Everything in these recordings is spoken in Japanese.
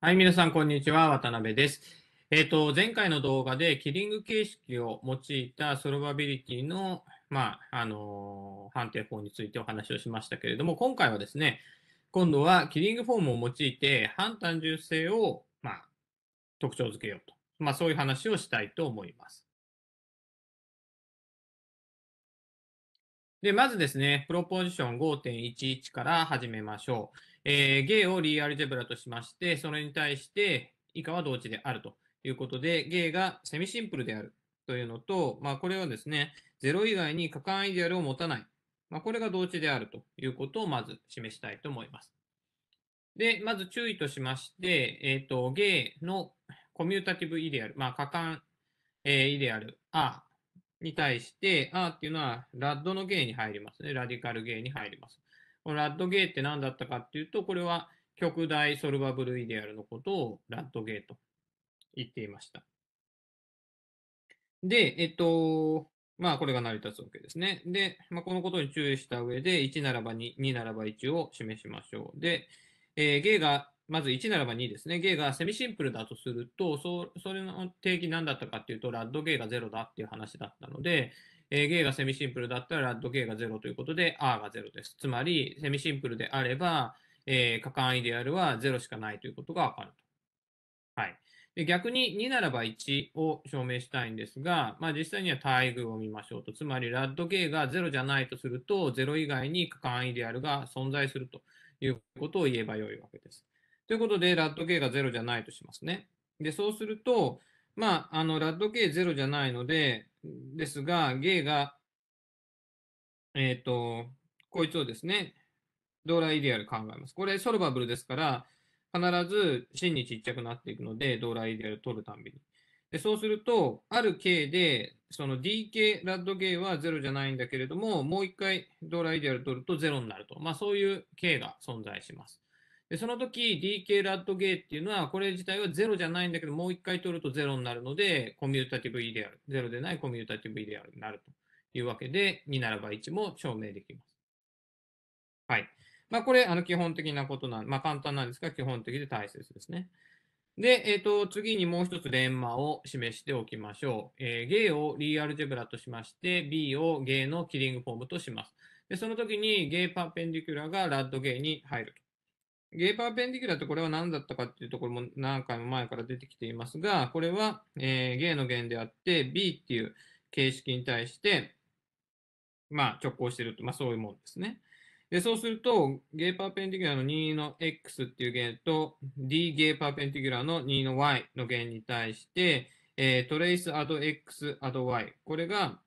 はい、皆さん、こんにちは。渡辺です。えっ、と、前回の動画で、キリング形式を用いたソルバビリティの、まあ、あのー判定法についてお話をしましたけれども、今回はですね、今度はキリングフォームを用いて、反単純性を、まあ、特徴づけようと。まあ、そういう話をしたいと思います。で、まずですね、プロポジション5.11から始めましょう。えー、ゲイをリーアルジェブラとしまして、それに対して以下は同値であるということで、ゲイがセミシンプルであるというのと、まあ、これはですね、0以外に可換イデアルを持たない。まあ、これが同値であるということをまず示したいと思います。で、まず注意としまして、えっ、と、ゲイのコミュータティブイデアル、まあ、可換、えーイデアル R に対して、R っていうのはラッドのゲイに入りますね。ラディカルゲイに入ります。このラッドゲイって何だったかっていうと、これは極大ソルバブルイデアルのことをラッドゲイと言っていました。で、えっと、まあこれが成り立つわけですね。で、まあ、このことに注意した上で、1ならば2、2ならば1を示しましょう。で、えーゲイが、まず1ならば2ですね。ゲイがセミシンプルだとすると、そそれの定義何だったかっていうと、ラッドゲイが0だっていう話だったので、えーゲイがセミシンプルだったらラッドゲイが0ということで R が0です。つまり、セミシンプルであれば、えー、可換イデアルは0しかないということがわかると。はい。で逆に2ならば1を証明したいんですが、まあ、実際には対偶を見ましょうと。つまり、ラッドゲイが0じゃないとすると、0以外に可換イデアルが存在するということを言えばよいわけです。ということで、ラッドゲイが0じゃないとしますね。で、そうすると、まあ、あの、ラッドゲイ0じゃないので、ですが、ゲイが、えっ、と、こいつをですね、ドーライデアル考えます。これ、ソルバブルですから、必ず真にちっちゃくなっていくので、ドーライデアルを取るたんびに。でそうすると、ある K で、その DK ラッドゲイは0じゃないんだけれども、もう一回ドーライデアル取ると0になると。まあそういう K が存在します。でその時 DK ラッドゲイっていうのは、これ自体は0じゃないんだけど、もう一回取ると0になるので、コミュータティブイデアル。0でないコミュータティブイデアルになるというわけで、2ならば1も証明できます。はい。まあこれ、あの基本的なことなん、まあ簡単なんですが、基本的で大切ですね。で、えっ、と、次にもう一つ lemma を示しておきましょう。えーゲイを Lie algebra としまして、B をゲイの Killing form とします。で、その時にゲイ perpendicular が rad ゲイに入ると。ゲイ perpendicular ってこれは何だったかっていうところも何回も前から出てきていますが、これは、えーゲイの元であって、B っていう形式に対して、まあ直交していると、まあそういうものですね。で、そうすると、ゲイパーペンディキュラーの2の x っていう弦と、d ゲイパーペンディキュラーの2の y の弦に対して、えートレイスアド x アド y。これが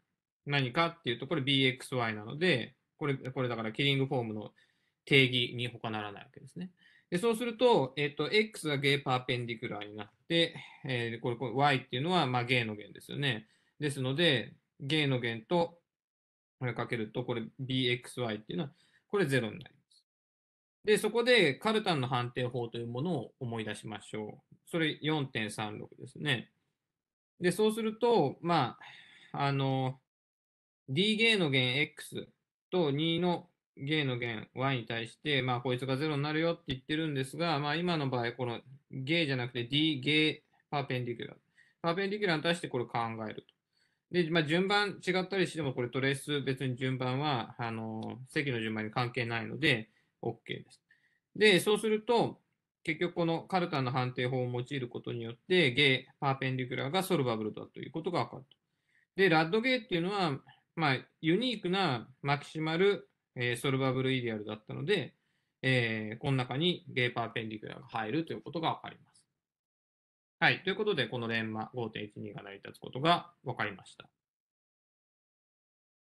何かっていうと、これ bxy なので、これ、これだから Killing form の定義に他ならないわけですね。で、そうすると、えっ、と、x がゲイ perpendicular になって、えーこれ、これ y っていうのは、まあ、ゲイの弦ですよね。ですので、ゲイの弦と、これかけると、これ bxy っていうのは、これ0になります。で、そこでカルタンの判定法というものを思い出しましょう。それ4.36ですね。で、そうすると、まあ、あの、d ゲイの弦 x と2のゲイの弦 y に対して、まあ、こいつが0になるよって言ってるんですが、まあ、今の場合、このゲイじゃなくて d ゲイ perpendicular。perpendicular に対してこれ考えると。で、まあ、順番違ったりしても、これ trace 別に順番は、あの、積の順番に関係ないので、OK です。で、そうすると、結局このカルタンの判定法を用いることによって、ゲイ、 perpendicular が solvable だということが分かると。で、 rad ゲイっていうのは、まあ、 unique な maximal、えー solvable イデアルだったので、えーこの中にゲイパーペンディキュラが入るということが分かります。はい。ということで、このレンマ5.12が成り立つことが分かりました。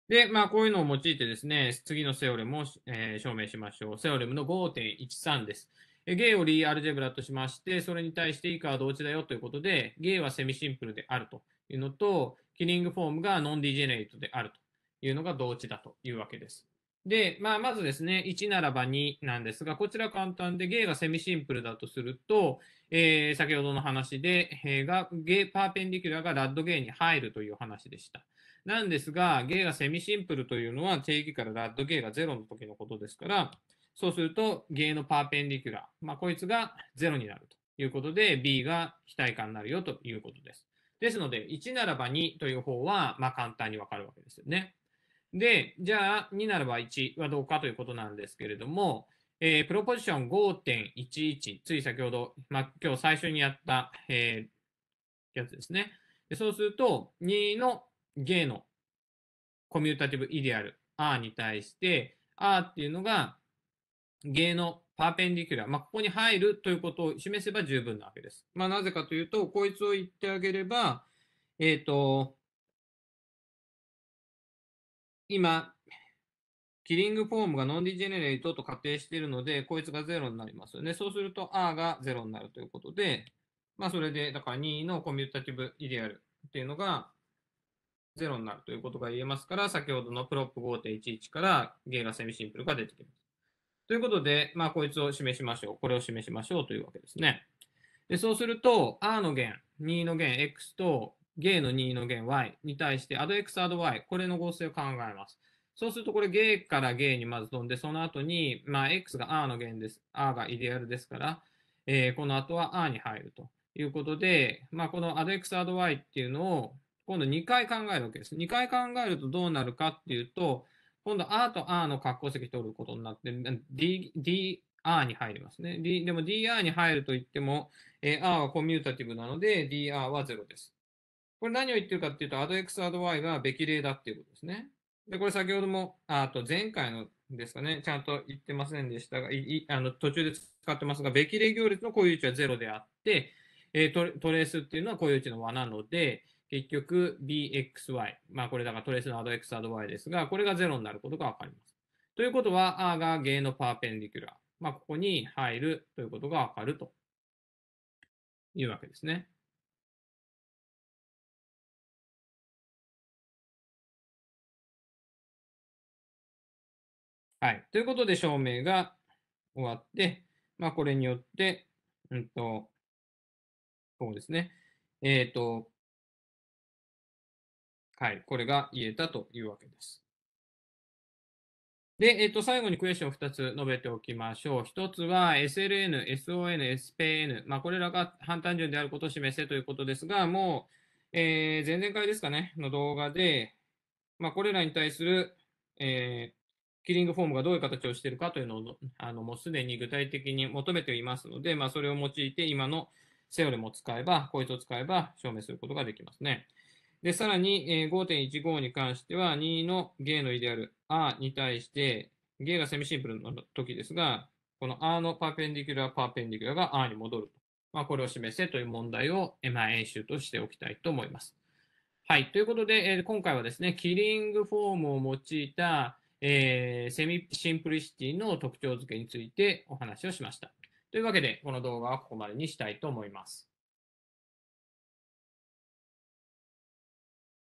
で、まあ、こういうのを用いてですね、次のセオレムを、えー証明しましょう。セオレムの5.13です。ゲイをリーアルジェブラとしまして、それに対して以下は同値だよということで、ゲイはセミシンプルであるというのと、キリングフォームがノンディジェネレートであるというのが同値だというわけです。で、まあ、まずですね、1ならば2なんですが、こちら簡単で、ゲイが semisimple だとすると、えー先ほどの話で、えーがゲイ perpendicular が rad ゲイに入るという話でした。なんですが、ゲイが semisimple というのは定義から rad ゲイが0の時のことですから、そうするとゲイの perpendicular、まあ、こいつが0になるということで、B が非退化になるよということです。ですので、1ならば2という方は、まあ、簡単にわかるわけですよね。で、じゃあ、2ならば1はどうかということなんですけれども、えー、プロポジション5.11、つい先ほど、まあ、今日最初にやった、えー、やつですね。でそうすると、2のゲのコミュータティブイデアル R に対して、R っていうのがゲのパーペンディキュラー、まあ、ここに入るということを示せば十分なわけです。まあ、なぜかというと、こいつを言ってあげれば、えっ、ー、と、今、キリングフォームがノンディジェネレートと仮定しているので、こいつが0になりますよね。そうすると R が0になるということで、まあそれで、だから2のコミュータティブイデアルっていうのが0になるということが言えますから、先ほどのプロップ5.11からゲーラセミシンプルが出てきます。ということで、まあこいつを示しましょう。これを示しましょうというわけですね。でそうすると、R の弦、2の弦 X とゲーの2の弦 Y に対して、アド X、アド Y、これの合成を考えます。そうすると、これゲーからゲーにまず飛んで、その後に、まあ、X が R の弦です。R がイデアルですから、えー、この後は R に入るということで、まあ、この AddX、AddY っていうのを、今度2回考えるわけです。2回考えるとどうなるかっていうと、今度 R と R の格好積取ることになって、D、DR に入りますね。D、でも DR に入ると言っても、えー、R はコミュータティブなので、DR は0です。これ何を言ってるかっていうと、AddX、AddY がべき例だっていうことですね。で、これ先ほども、あと前回のですかね、ちゃんと言ってませんでしたが、いあの途中で使ってますが、べき例行列の固有値は0であって、えー、トレースっていうのは固有値の和なので、結局 bxy、まあこれだからトレースのアド x アド y ですが、これが0になることがわかります。ということは、r がゲーのパーペンディキュラー。まあここに入るということがわかるというわけですね。はい。ということで、証明が終わって、まあ、これによって、うんと、そうですね。えっ、ー、と、はい。これが言えたというわけです。で、えっ、ー、と、最後にクエスチョン2つ述べておきましょう。1つは SLN、SON、SPN。まあ、これらが反単純であることを示せということですが、もう、えー、前々回ですかね、の動画で、まあ、これらに対する、えー、キリングフォームがどういう形をしているかというのを、あの、もうすでに具体的に求めていますので、まあ、それを用いて今のtheorem 使えば、こいつを使えば証明することができますね。で、さらに、えー、5.15に関しては、任意のゲイのイデアル R に対して、ゲイが semisimple の時ですが、この R の perpendicular、perpendicular が R に戻ると。まあ、これを示せという問題を、まあ、演習としておきたいと思います。はい。ということで、えー、今回はですね、 Killing form を用いた、えー、 semisimplicity の特徴付けについてお話をしました。というわけで、この動画はここまでにしたいと思います。